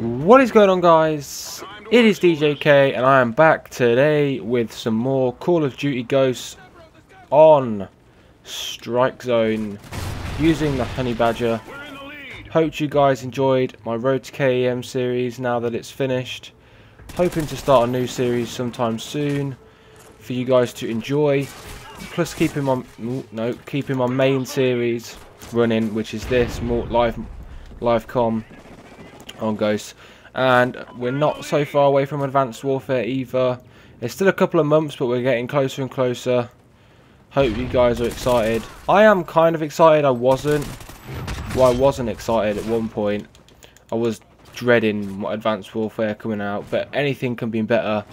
What is going on guys? It is DJK and I am back today with some more Call of Duty Ghosts on Strike Zone using the Honey Badger. Hope you guys enjoyed my Road to KEM series now that it's finished. Hoping to start a new series sometime soon for you guys to enjoy. Plus keeping my no keeping my main series running, which is this more live live com on Ghosts. And we're not so far away from Advanced Warfare either. It's still a couple of months, but we're getting closer and closer. Hope you guys are excited. I am kind of excited. I wasn't. Well, I wasn't excited at one point. I was dreading Advanced Warfare coming out, but anything can be better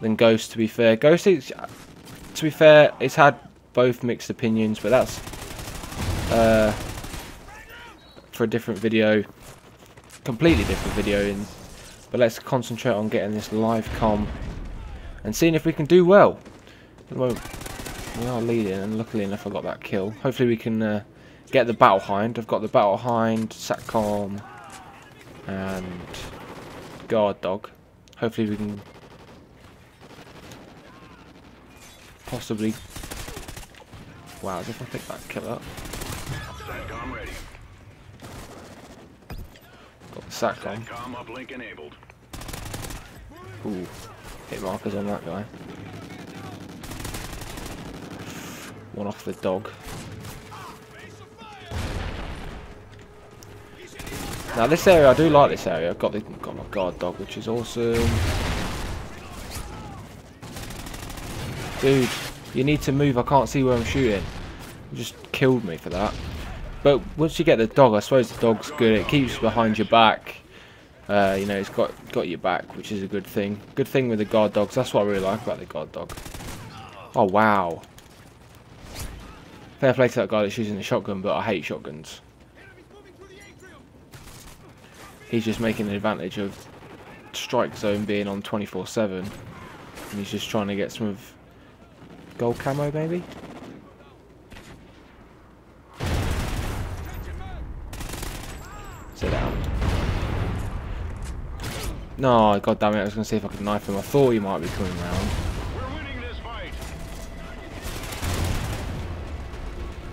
than Ghost. To be fair, Ghost is, to be fair, it's had both mixed opinions, but that's uh, for a different video completely different video in, but let's concentrate on getting this live com and seeing if we can do well. We are leading, and luckily enough I got that kill. Hopefully we can uh, get the Battle Hind. I've got the Battle Hind, Satcom, and Guard Dog. Hopefully we can possibly... Wow, as if I pick that kill up. Uplink enabled. Ooh, hit markers on that guy. One off the dog. Now this area, I do like this area. I've got the got my guard dog, which is awesome. Dude, you need to move. I can't see where I'm shooting. You just killed me for that. But once you get the dog, I suppose the dog's good. It keeps behind your back. Uh, you know, it's got got your back, which is a good thing. Good thing with the guard dogs. That's what I really like about the guard dog. Oh wow! Fair play to that guy that's using the shotgun, but I hate shotguns. He's just making an advantage of strike zone being on 24/7, and he's just trying to get some of gold camo, maybe. Sit down. No, god damn it, I was to see if I could knife him. I thought he might be coming around.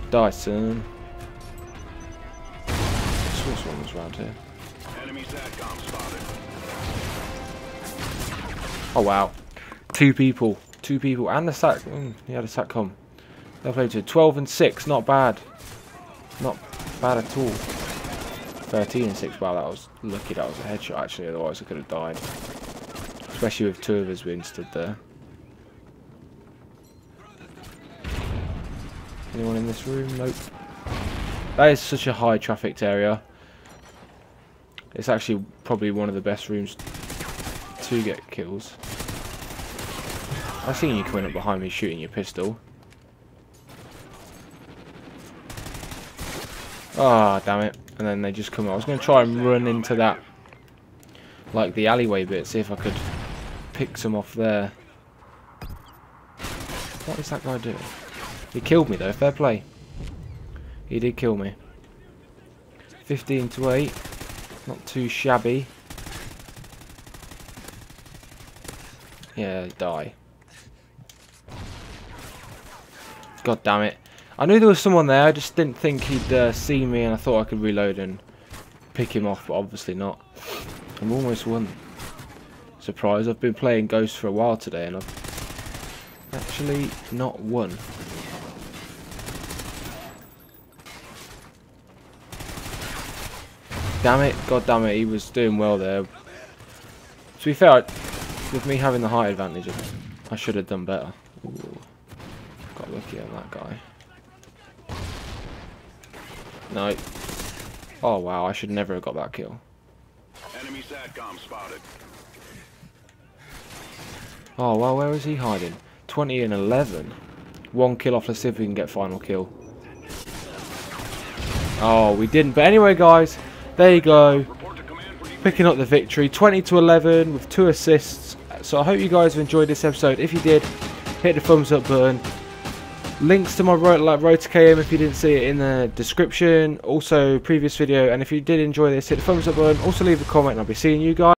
Dyson. Swiss one was around here. Oh wow. Two people. Two people. And the sac. Mm, he had a satcom. They played to 12 and 6. Not bad. Not bad at all. 13 and 6. Wow, that was lucky that was a headshot actually, otherwise I could have died. Especially with two of us being stood there. Anyone in this room? Nope. That is such a high trafficked area. It's actually probably one of the best rooms to get kills. I've seen you coming up behind me shooting your pistol. Ah, oh, damn it and then they just come out. I was going to try and run into that, like the alleyway bit, see if I could pick some off there. What is that guy doing? He killed me though, fair play. He did kill me. 15 to 8, not too shabby. Yeah, die. God damn it. I knew there was someone there, I just didn't think he'd uh, see me and I thought I could reload and pick him off, but obviously not. I'm almost won. Surprise, I've been playing Ghost for a while today and I've actually not won. Damn it, god damn it, he was doing well there. To be fair, with me having the height advantage, I should have done better. Ooh, got lucky on that guy. No. Oh wow, I should never have got that kill. Enemy SATCOM spotted. Oh well, where is he hiding? 20 and 11. One kill off. Let's see if we can get final kill. Oh, we didn't. But anyway, guys, there you go. Picking up the victory, 20 to 11 with two assists. So I hope you guys have enjoyed this episode. If you did, hit the thumbs up button. Links to my road, like Road to KEM if you didn't see it in the description. Also, previous video. And if you did enjoy this, hit the thumbs up button. Also, leave a comment and I'll be seeing you guys.